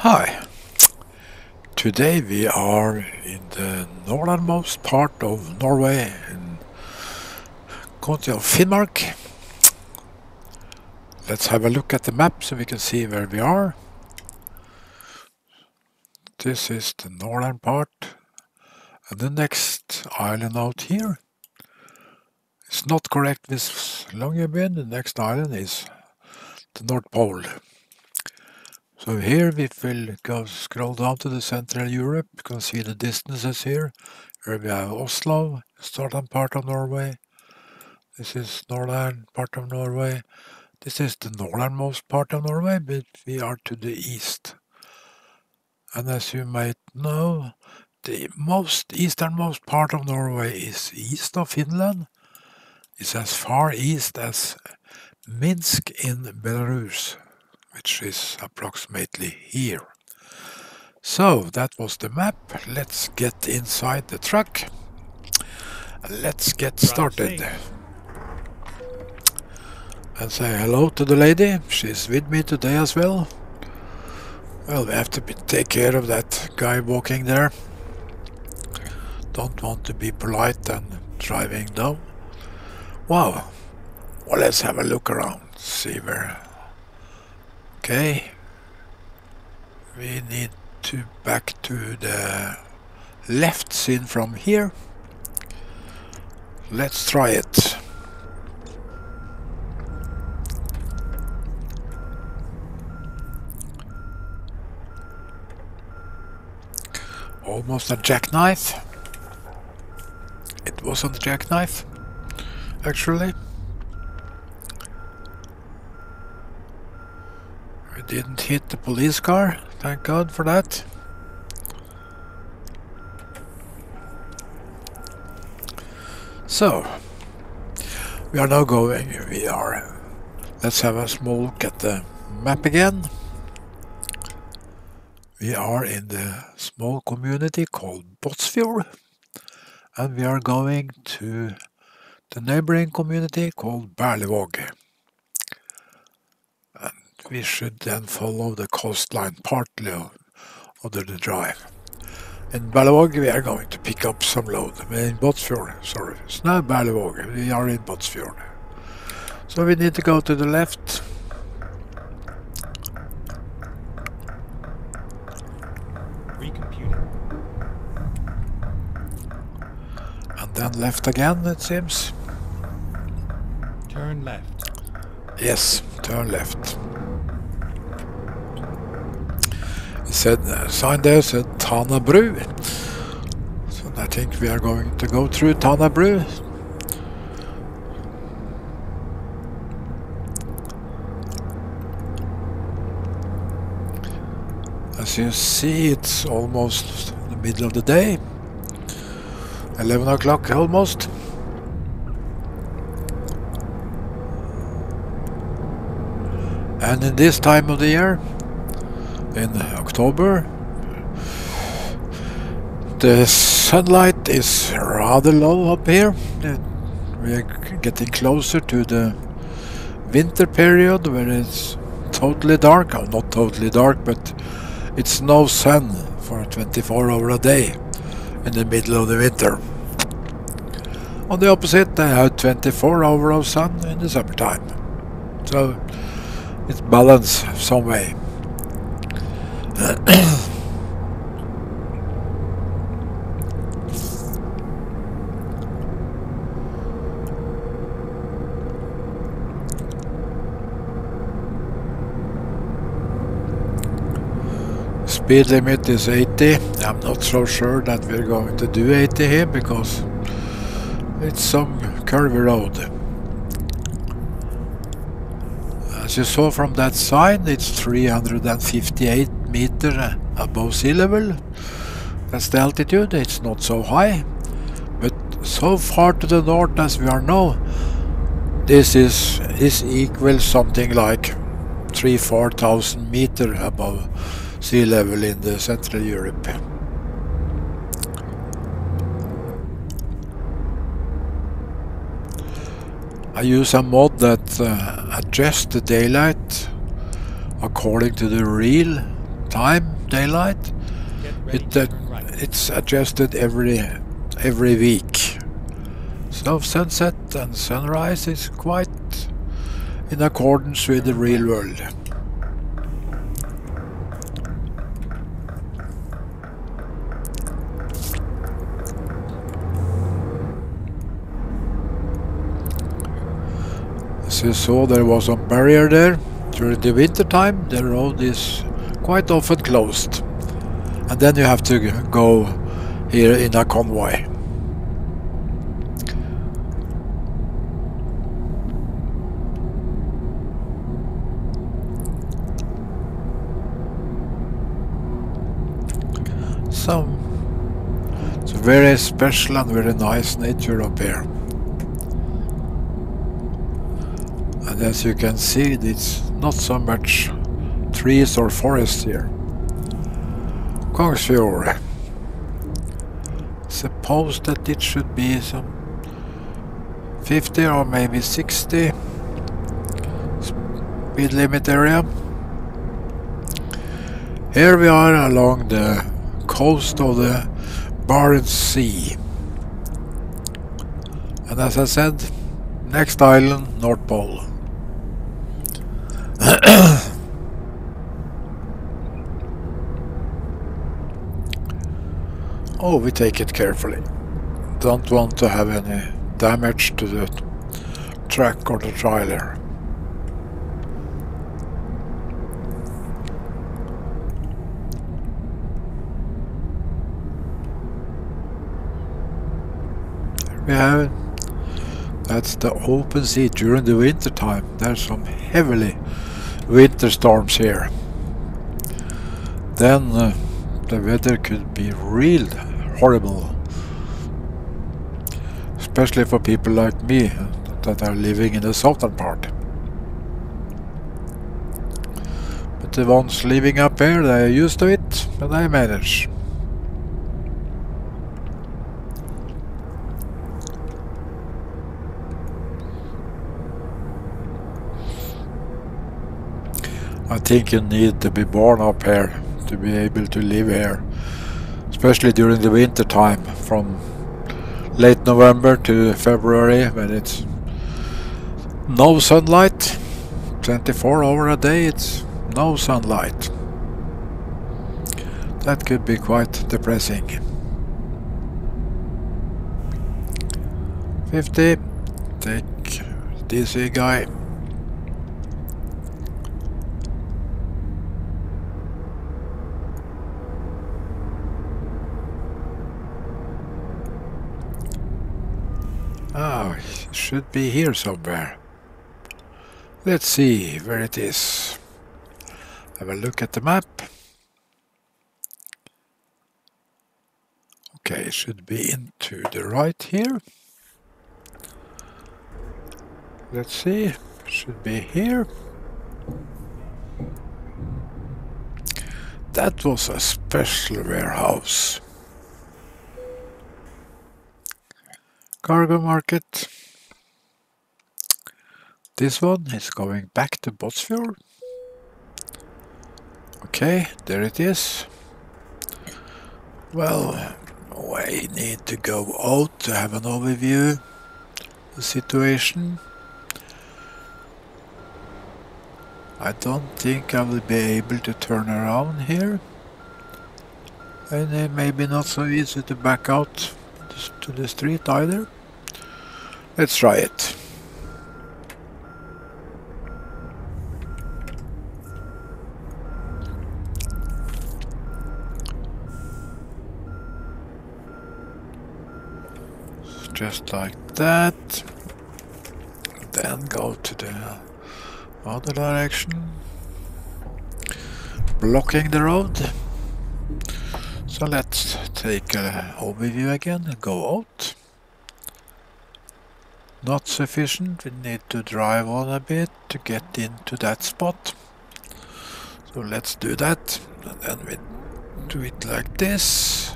Hi. Today we are in the northernmost part of Norway in county of Finnmark. Let's have a look at the map so we can see where we are. This is the northern part and the next island out here. It's not correct with Longyearbyen, the next island is the North Pole. So here we will go scroll down to the Central Europe. You can see the distances here. Here we have Oslo, southern part of Norway. This is northern part of Norway. This is the northernmost part of Norway, but we are to the east. And as you might know, the most easternmost part of Norway is east of Finland. It's as far east as Minsk in Belarus which is approximately here. So that was the map. Let's get inside the truck. Let's get started. And say hello to the lady. She's with me today as well. Well, we have to be, take care of that guy walking there. Don't want to be polite and driving down. Wow. Well, let's have a look around. See where Okay. We need to back to the left scene from here. Let's try it. Almost a jackknife. It wasn't a jackknife, actually. Didn't hit the police car. Thank God for that. So, we are now going, we are, let's have a small look at the map again. We are in the small community called Båtsfjord and we are going to the neighboring community called Berlevåg we should then follow the coastline partly under the drive. In Berlevåg we are going to pick up some load. In Båtsfjord, sorry. It's not Berlevåg, we are in Båtsfjord. So we need to go to the left. And then left again, it seems. Turn left. Yes, turn left said sign there said Tana Bru. So I think we are going to go through Tana Bru. As you see, it's almost the middle of the day. 11 o'clock almost. And in this time of the year, in October. The sunlight is rather low up here. We are getting closer to the winter period where it's totally dark. Oh, not totally dark, but it's no sun for 24 hours a day in the middle of the winter. On the opposite, they have 24 hours of sun in the summertime. So it's balanced some way. Speed limit is 80. I'm not so sure that we're going to do 80 here because it's some curvy road. As you saw from that sign, it's 358 meter above sea level. That's the altitude, it's not so high. But so far to the north as we are now, this is, is equal something like 3-4 thousand meter above sea level in the Central Europe. I use a mod that uh, adjusts the daylight according to the real time daylight. It, uh, it's adjusted every every week. So sunset and sunrise is quite in accordance with the real world. As you saw there was a barrier there. During the winter time the road is quite often closed. And then you have to go here in a convoy. So, it's a very special and very nice nature up here. And as you can see it's not so much trees or forests here. Kongsfjord. Suppose that it should be some 50 or maybe 60 speed limit area. Here we are along the coast of the Barents Sea. And as I said, next island, North Pole. Oh, we take it carefully. Don't want to have any damage to the track or the trailer. we have that's the open sea during the winter time there's some heavily winter storms here then uh, the weather could be real horrible. Especially for people like me that are living in the southern part. But the ones living up here they are used to it and they manage. I think you need to be born up here to be able to live here. Especially during the winter time from late November to February when it's no sunlight. 24 hour a day it's no sunlight. That could be quite depressing. 50. Take DC guy. Oh, it should be here somewhere. Let's see where it is. Have a look at the map. Okay, it should be into the right here. Let's see, should be here. That was a special warehouse. Cargo market. This one is going back to Båtsfjord. Okay, there it is. Well, we need to go out to have an overview the situation. I don't think I will be able to turn around here. And it may be not so easy to back out to the street either. Let's try it. Just like that. Then go to the other direction. Blocking the road. So let's take a overview again and go out not sufficient. We need to drive on a bit to get into that spot. So let's do that. And then we do it like this.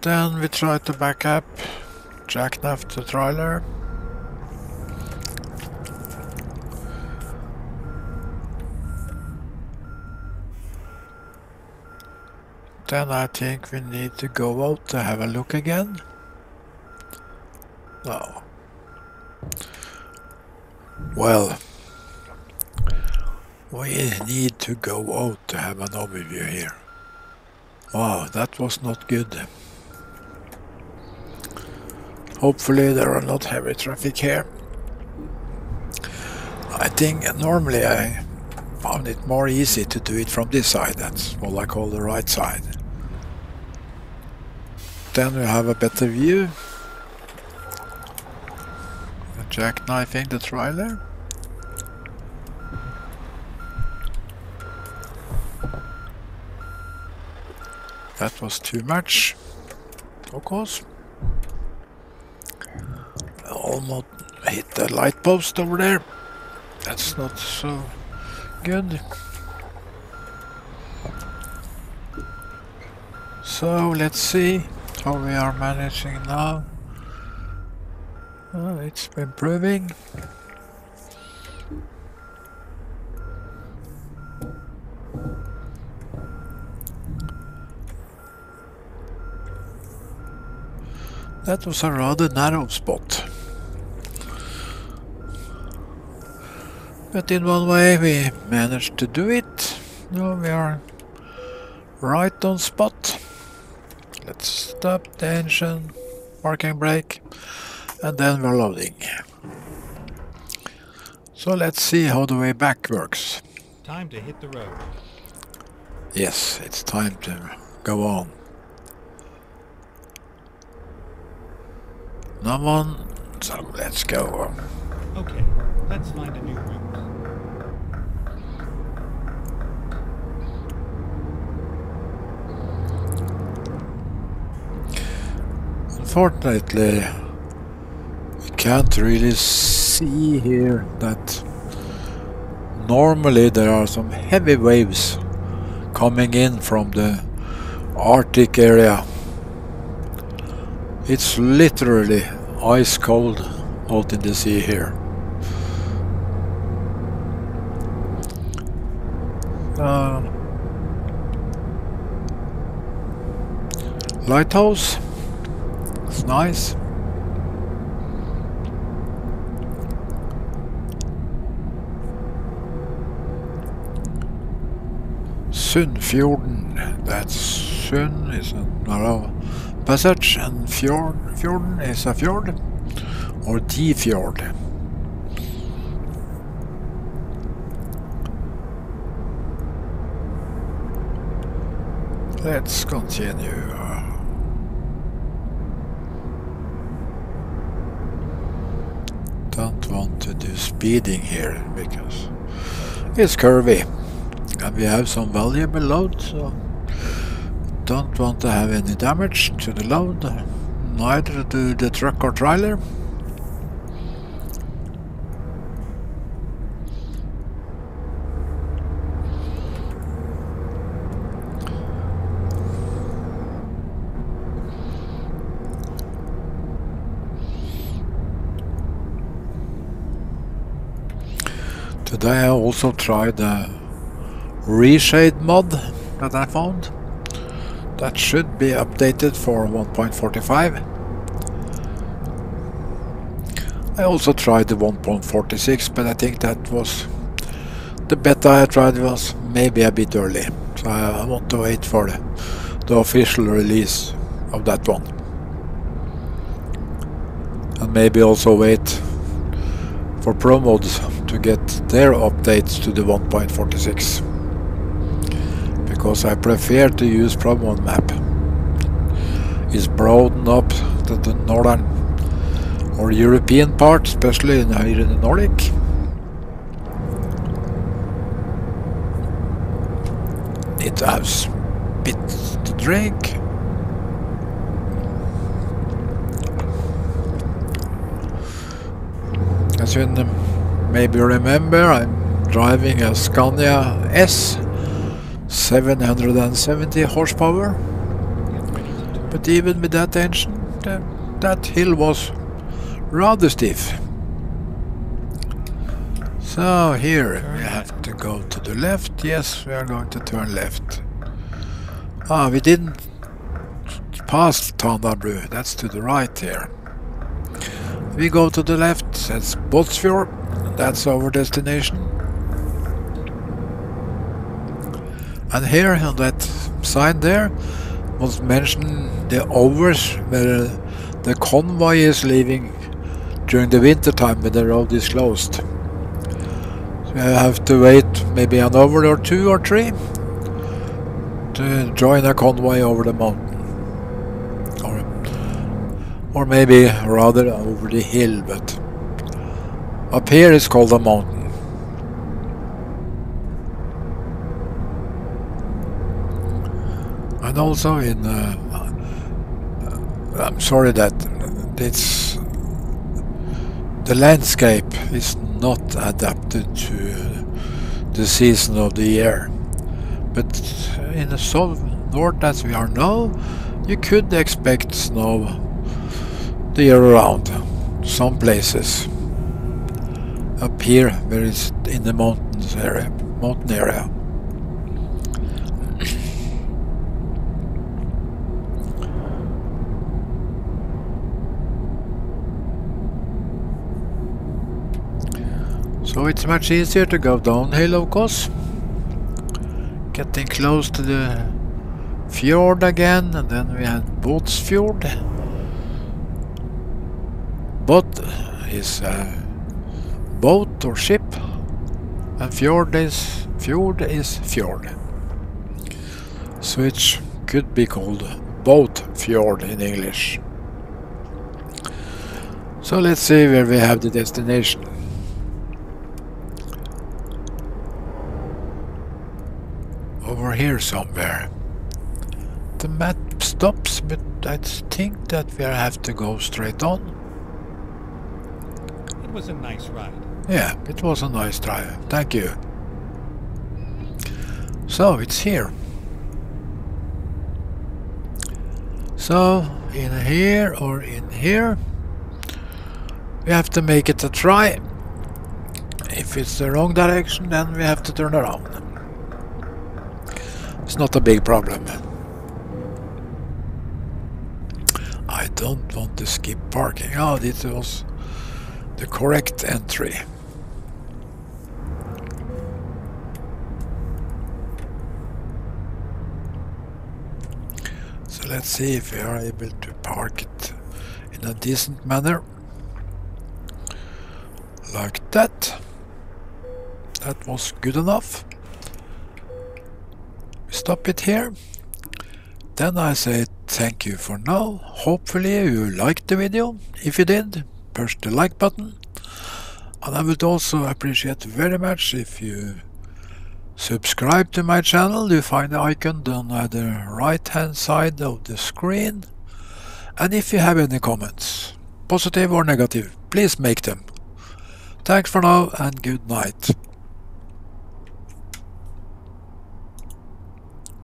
Then we try to back up, jackknife the trailer. then I think we need to go out to have a look again. No. Well, we need to go out to have an overview here. Wow, that was not good. Hopefully there are not heavy traffic here. I think normally I found it more easy to do it from this side. That's what I call the right side. Then we have a better view. Jackknifing the trailer. That was too much, of course. Almost hit the light post over there. That's not so good. So let's see how we are managing now. Oh, it's improving. That was a rather narrow spot. But in one way we managed to do it. Now we are right on spot. Let's stop the engine, parking brake, and then we're loading. So let's see how the way back works. Time to hit the road. Yes, it's time to go on. No one, so let's go. on. Okay, let's find a new route. Unfortunately, can't really see here that normally there are some heavy waves coming in from the Arctic area. It's literally ice cold out in the sea here. Uh, lighthouse. It's nice. Sundfjorden. That's Sund is a narrow passage and fjord, fjorden is a fjord or the fjord. Let's continue. Don't want to do speeding here because it's curvy we have some valuable load so don't want to have any damage to the load neither to the truck or trailer. Today I also tried the reshade mod that I found. That should be updated for 1.45. I also tried the 1.46 but I think that was the beta I tried was maybe a bit early. So I, want to wait for the, the official release of that one. And maybe also wait for ProMods to get their updates to the 1.46 because I prefer to use ProMod map. It's broadened up to the northern or European part, especially in, here in the Nordic. To have bit to drink. As you maybe remember, I'm driving a Scania S 770 horsepower. But even with that engine, the, that hill was rather stiff. So here we have to go to the left. Yes, we are going to turn left. Ah, we didn't pass Tanabru. That's to the right here. We go to the left, that's Båtsfjord. That's our destination. And here on that sign there was mentioned the hours where the convoy is leaving during the winter time when the road is closed. So you have to wait maybe an hour or two or three to join a convoy over the mountain. Or, or maybe rather over the hill, but up here it's called a mountain. And also in, uh, I'm sorry that it's the landscape is not adapted to the season of the year. But in the south north as we are now, you could expect snow the year around. Some places. Up here, where it's in the mountains area, mountain area. So it's much easier to go downhill of course. Getting close to the fjord again and then we had Båtsfjord. Boat is a boat or ship and fjord is fjord is fjord. So it could be called boat fjord in English. So let's see where we have the destination. over here somewhere. The map stops, but I think that we have to go straight on. It was a nice ride. Yeah, it was a nice drive. Thank you. So, it's here. So, in here or in here, we have to make it a try. If it's the wrong direction, then we have to turn around. It's not a big problem. I don't want to skip parking. Oh, this was the correct entry. So let's see if we are able to park it in a decent manner. Like that. That was good enough stop it here. Then I say thank you for now. Hopefully you liked the video. If you did, push the like button. And I would also appreciate very much if you subscribe to my channel. You find the icon on the right hand side of the screen. And if you have any comments, positive or negative, please make them. Thanks for now and good night.